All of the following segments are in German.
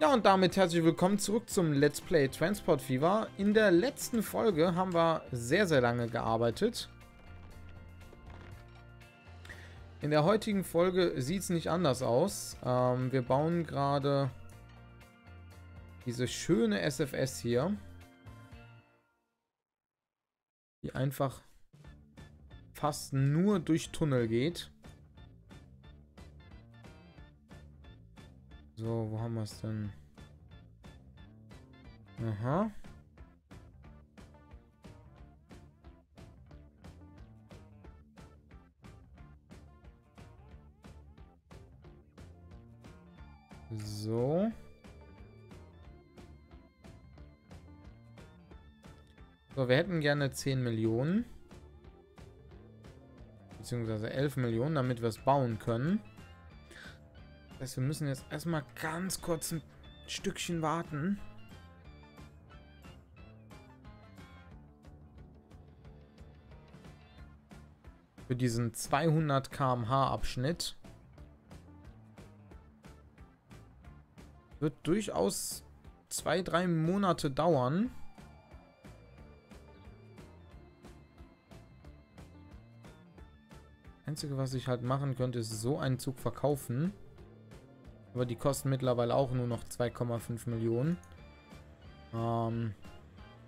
Ja, und damit herzlich willkommen zurück zum Let's Play Transport Fever. In der letzten Folge haben wir sehr, sehr lange gearbeitet. In der heutigen Folge sieht es nicht anders aus. Ähm, wir bauen gerade diese schöne SFS hier. Die einfach fast nur durch Tunnel geht. So, wo haben wir es denn? Aha. So. So, wir hätten gerne 10 Millionen. Beziehungsweise 11 Millionen, damit wir es bauen können. Das heißt, wir müssen jetzt erstmal ganz kurz ein Stückchen warten. Für diesen 200 km/h Abschnitt. Wird durchaus zwei, drei Monate dauern. Einzige, was ich halt machen könnte, ist so einen Zug verkaufen. Aber die kosten mittlerweile auch nur noch 2,5 Millionen. Ähm,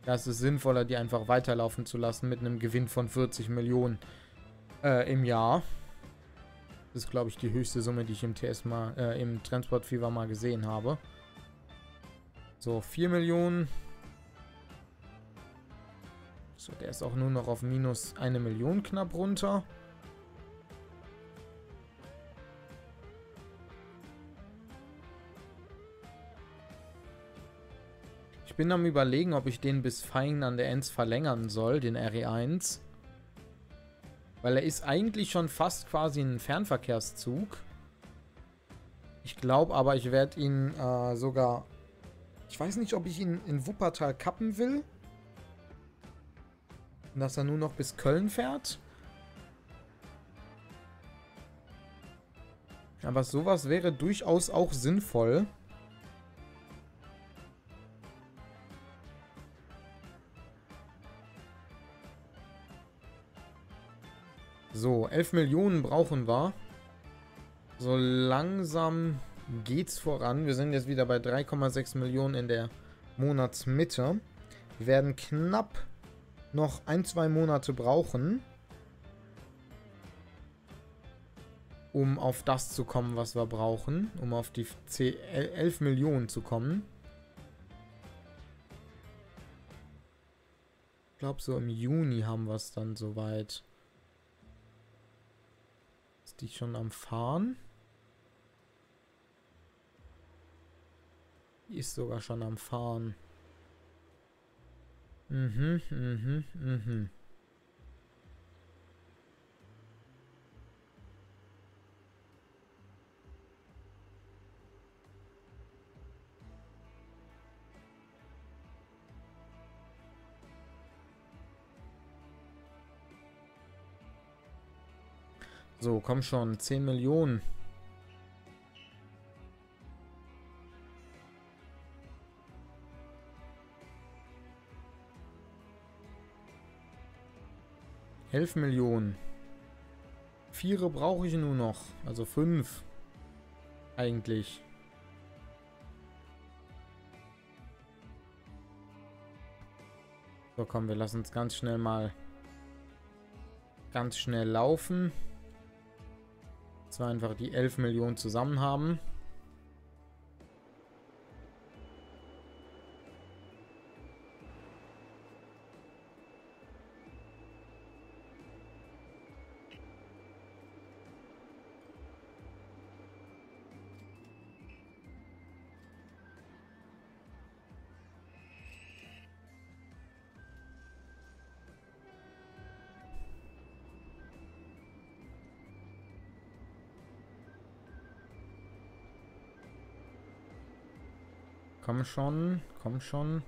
ja, es ist sinnvoller, die einfach weiterlaufen zu lassen mit einem Gewinn von 40 Millionen äh, im Jahr. Das ist, glaube ich, die höchste Summe, die ich im TS mal, äh, im Transport Fever mal gesehen habe. So, 4 Millionen. So, der ist auch nur noch auf minus eine Million knapp runter. Ich bin am überlegen, ob ich den bis Fein an der Enz verlängern soll, den RE1. Weil er ist eigentlich schon fast quasi ein Fernverkehrszug. Ich glaube aber, ich werde ihn äh, sogar... Ich weiß nicht, ob ich ihn in Wuppertal kappen will. Dass er nur noch bis Köln fährt. Aber sowas wäre durchaus auch sinnvoll. So, 11 Millionen brauchen wir. So langsam geht's voran. Wir sind jetzt wieder bei 3,6 Millionen in der Monatsmitte. Wir werden knapp noch ein, zwei Monate brauchen, um auf das zu kommen, was wir brauchen. Um auf die 10, 11 Millionen zu kommen. Ich glaube, so im Juni haben wir es dann soweit. Ist die schon am Fahren? Die ist sogar schon am Fahren. Mhm, mhm, mhm. So, komm schon. 10 Millionen. Elf Millionen. Viere brauche ich nur noch. Also fünf. Eigentlich. So, komm, wir lassen uns ganz schnell mal ganz schnell laufen. Zwar einfach die 11 Millionen zusammen haben. Komm schon, komm schon.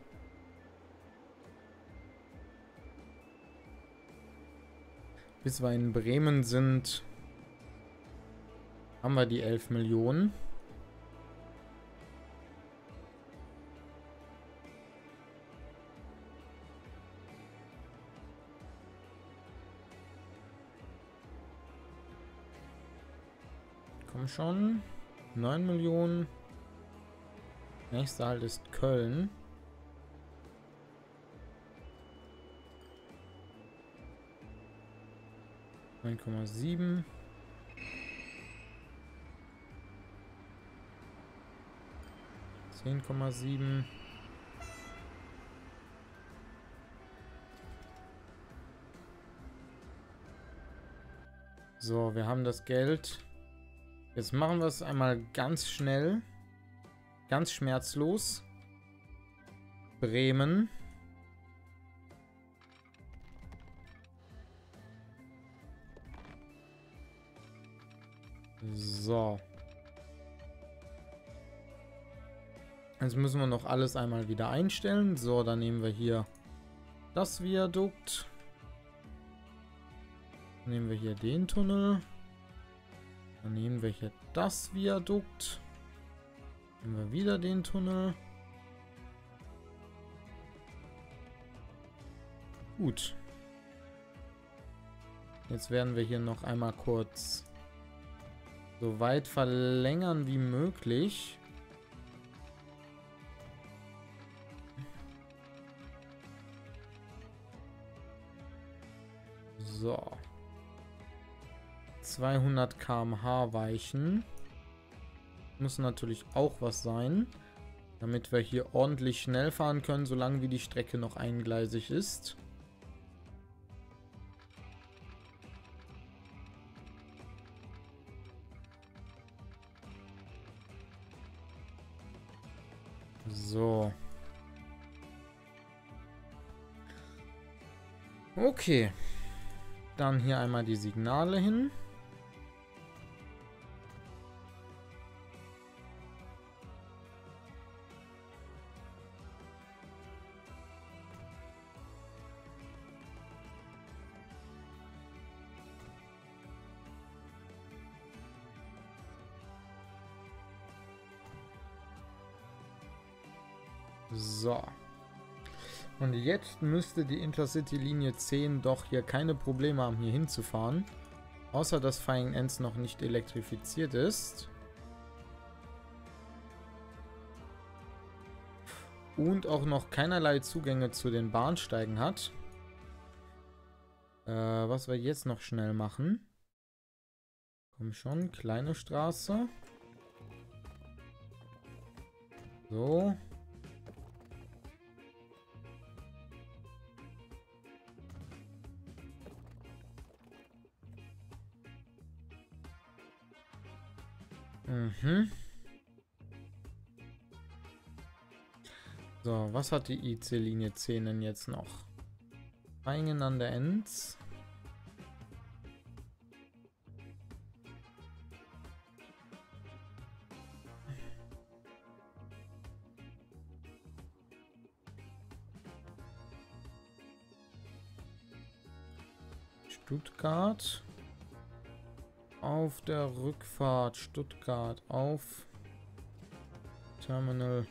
Bis wir in Bremen sind, haben wir die 11 Millionen. Komm schon. 9 Millionen. Nächster Halt ist Köln. Neun Komma sieben. Zehn Komma sieben. So, wir haben das Geld. Jetzt machen wir es einmal ganz schnell. Ganz schmerzlos. Bremen. So. Jetzt müssen wir noch alles einmal wieder einstellen. So, dann nehmen wir hier das Viadukt. Nehmen wir hier den Tunnel. Dann nehmen wir hier das Viadukt. Nehmen wir wieder den Tunnel. Gut. Jetzt werden wir hier noch einmal kurz so weit verlängern wie möglich. So. 200 km/h weichen. Muss natürlich auch was sein. Damit wir hier ordentlich schnell fahren können, solange wie die Strecke noch eingleisig ist. So. Okay. Dann hier einmal die Signale hin. Und jetzt müsste die Intercity-Linie 10 doch hier keine Probleme haben, hier hinzufahren. Außer, dass Flying Ends noch nicht elektrifiziert ist. Und auch noch keinerlei Zugänge zu den Bahnsteigen hat. Äh, was wir jetzt noch schnell machen. Komm schon, kleine Straße. So. Mhm. So, was hat die IC-Linie 10 denn jetzt noch? Feingen an der Ends. Stuttgart auf der Rückfahrt Stuttgart auf Terminal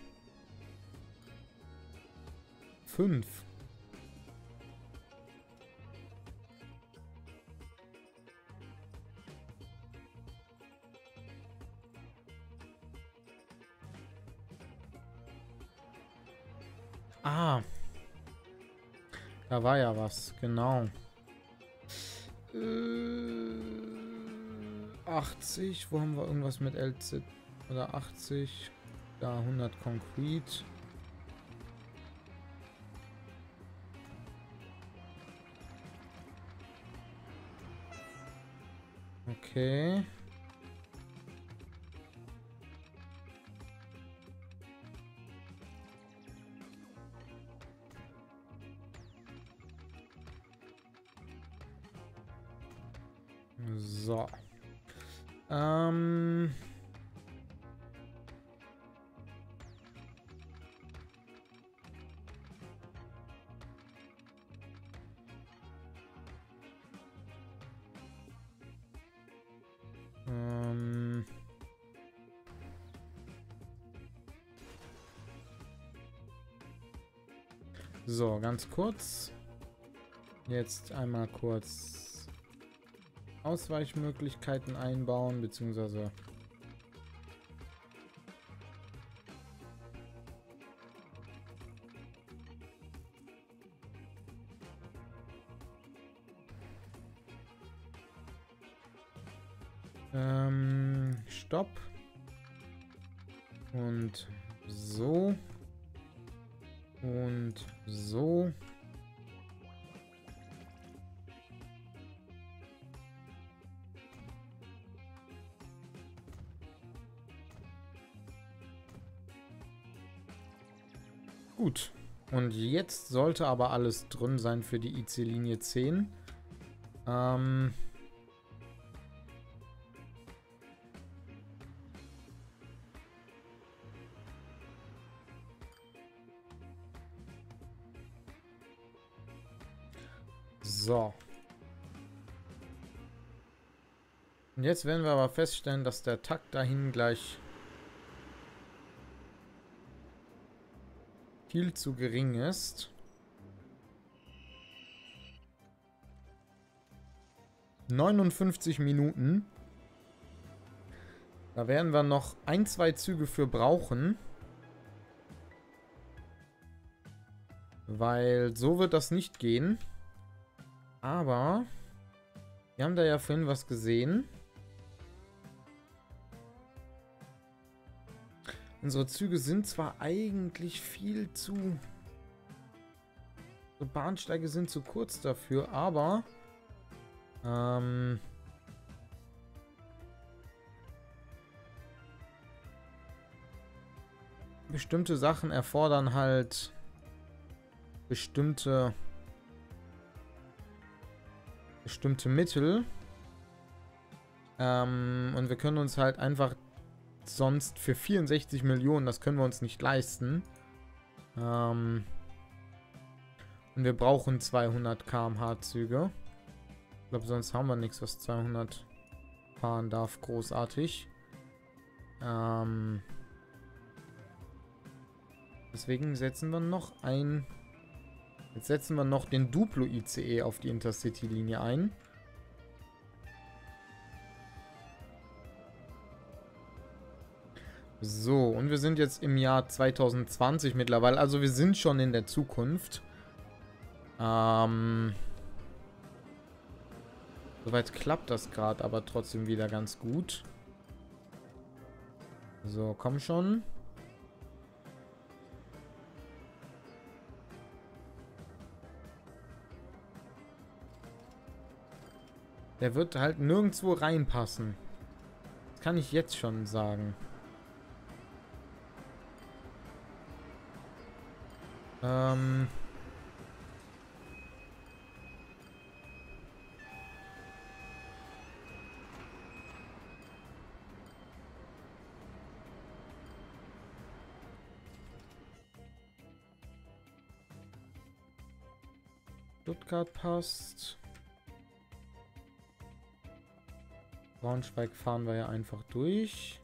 5. Ah. Da war ja was, genau. Äh 80. Wo haben wir irgendwas mit LZ? Oder 80. Da 100 Concrete. Okay. So. Ähm... ähm so, ganz kurz. Jetzt einmal kurz Ausweichmöglichkeiten einbauen, beziehungsweise Ähm, Stopp. Und Gut. Und jetzt sollte aber alles drin sein für die IC-Linie 10. Ähm... So. Und jetzt werden wir aber feststellen, dass der Takt dahin gleich viel zu gering ist. Neunundfünfzig Minuten. Da werden wir noch ein, zwei Züge für brauchen. Weil so wird das nicht gehen. Aber wir haben da ja vorhin was gesehen. Unsere Züge sind zwar eigentlich viel zu... So Bahnsteige sind zu kurz dafür, aber... Ähm... Bestimmte Sachen erfordern halt bestimmte bestimmte Mittel. Ähm, und wir können uns halt einfach sonst für 64 Millionen, das können wir uns nicht leisten. Ähm, und wir brauchen 200 km/h Züge. Ich glaube, sonst haben wir nichts, was 200 fahren darf, großartig. Ähm, deswegen setzen wir noch ein Jetzt setzen wir noch den Duplo ICE auf die Intercity-Linie ein. So, und wir sind jetzt im Jahr 2020 mittlerweile. Also wir sind schon in der Zukunft. Ähm... Soweit klappt das gerade, aber trotzdem wieder ganz gut. So, komm schon. Der wird halt nirgendwo reinpassen. Das kann ich jetzt schon sagen. Ähm... Stuttgart passt. Braunschweig fahren wir ja einfach durch.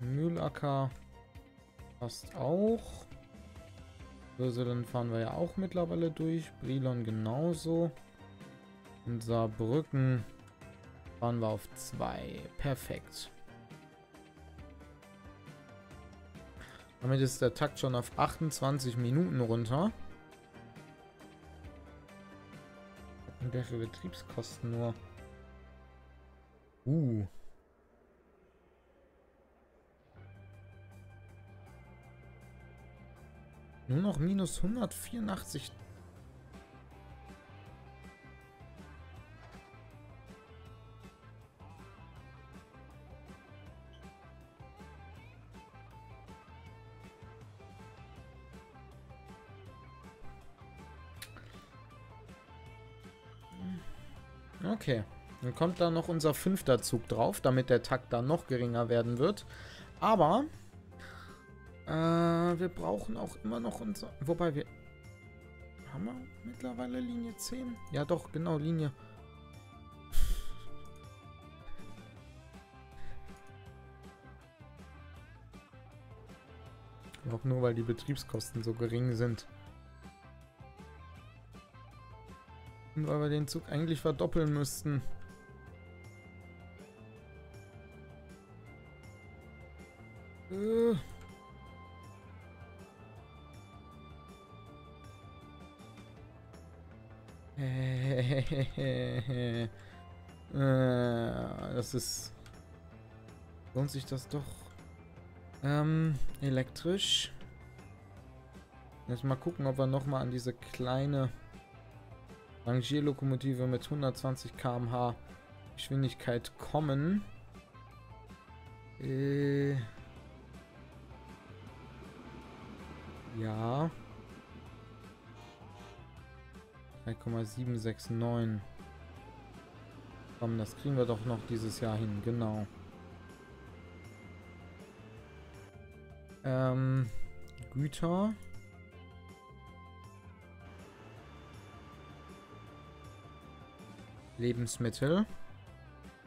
Mühlacker passt auch. Würselen fahren wir ja auch mittlerweile durch. Brilon genauso. Und Saarbrücken fahren wir auf 2. Perfekt. Damit ist der Takt schon auf 28 Minuten runter. Und der für Betriebskosten nur Uh. Nur noch minus 184. Okay. Dann kommt da noch unser fünfter Zug drauf, damit der Takt dann noch geringer werden wird. Aber äh, wir brauchen auch immer noch unser... Wobei wir... Haben wir mittlerweile Linie 10? Ja doch, genau, Linie... Auch nur, weil die Betriebskosten so gering sind. Und weil wir den Zug eigentlich verdoppeln müssten. Äh, ist... Lohnt sich das doch? Ähm, elektrisch. Jetzt mal gucken, ob wir nochmal an diese kleine Rangierlokomotive mit 120 km/h Geschwindigkeit kommen. Äh... Ja. 3,769. Komm, das kriegen wir doch noch dieses Jahr hin, genau. Ähm, Güter. Lebensmittel.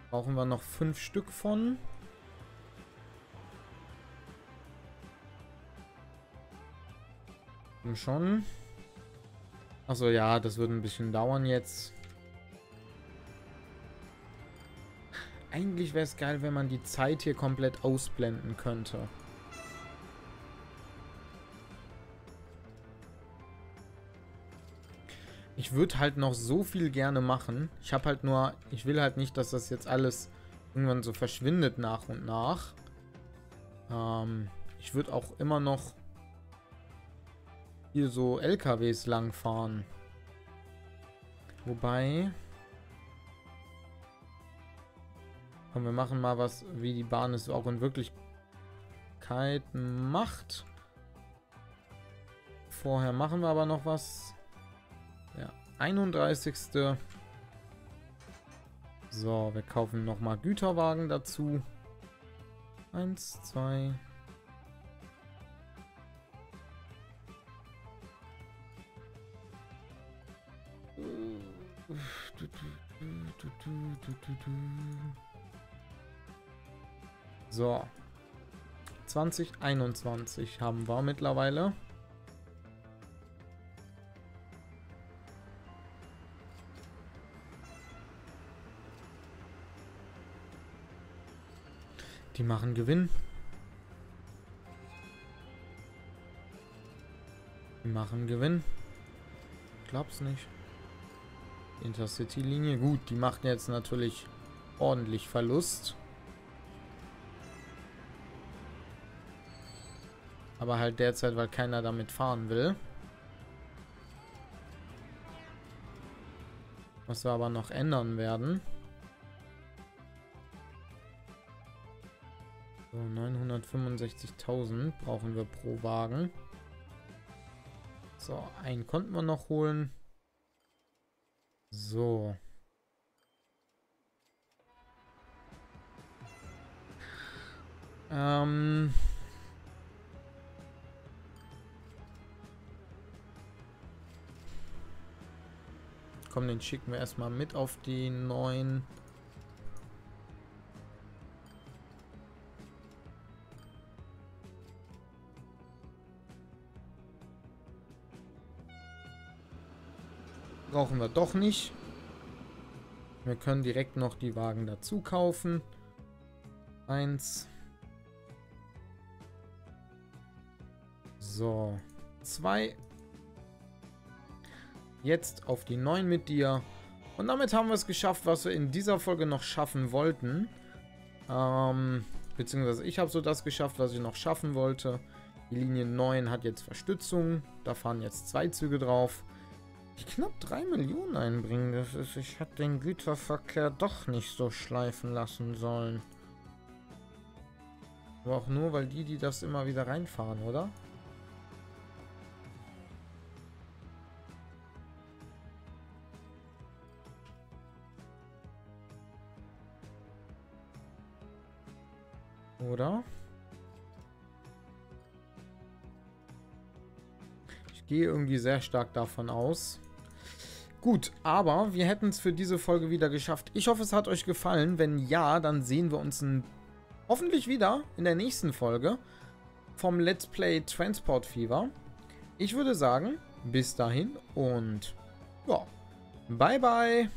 Brauchen wir noch fünf Stück von. Schon. Achso, ja, das würde ein bisschen dauern jetzt. Eigentlich wäre es geil, wenn man die Zeit hier komplett ausblenden könnte. Ich würde halt noch so viel gerne machen. Ich habe halt nur... Ich will halt nicht, dass das jetzt alles irgendwann so verschwindet nach und nach. Ähm, ich würde auch immer noch hier so LKWs langfahren. Wobei... Komm, wir machen mal was, wie die Bahn es auch in Wirklichkeit macht. Vorher machen wir aber noch was. Ja, 31. So, wir kaufen nochmal Güterwagen dazu. Eins, zwei, So. 2021 haben wir mittlerweile. Die machen Gewinn. Die machen Gewinn. Glaub's nicht. Intercity-Linie. Gut, die macht jetzt natürlich ordentlich Verlust. Aber halt derzeit, weil keiner damit fahren will. Was wir aber noch ändern werden. So, 965.000 brauchen wir pro Wagen. So, einen konnten wir noch holen. So. Ähm. Komm, den schicken wir erstmal mit auf die neuen. Brauchen wir doch nicht. Wir können direkt noch die Wagen dazu kaufen. Eins. So. Zwei. Jetzt auf die 9 mit dir. Und damit haben wir es geschafft, was wir in dieser Folge noch schaffen wollten. Ähm, beziehungsweise ich habe so das geschafft, was ich noch schaffen wollte. Die Linie 9 hat jetzt Verstützung. Da fahren jetzt zwei Züge drauf die knapp 3 Millionen einbringen. Das ist, ich hätte den Güterverkehr doch nicht so schleifen lassen sollen. Aber auch nur, weil die, die das immer wieder reinfahren, oder? Oder? Ich gehe irgendwie sehr stark davon aus. Gut, aber wir hätten es für diese Folge wieder geschafft. Ich hoffe, es hat euch gefallen. Wenn ja, dann sehen wir uns hoffentlich wieder in der nächsten Folge vom Let's Play Transport Fever. Ich würde sagen, bis dahin und ja, bye bye.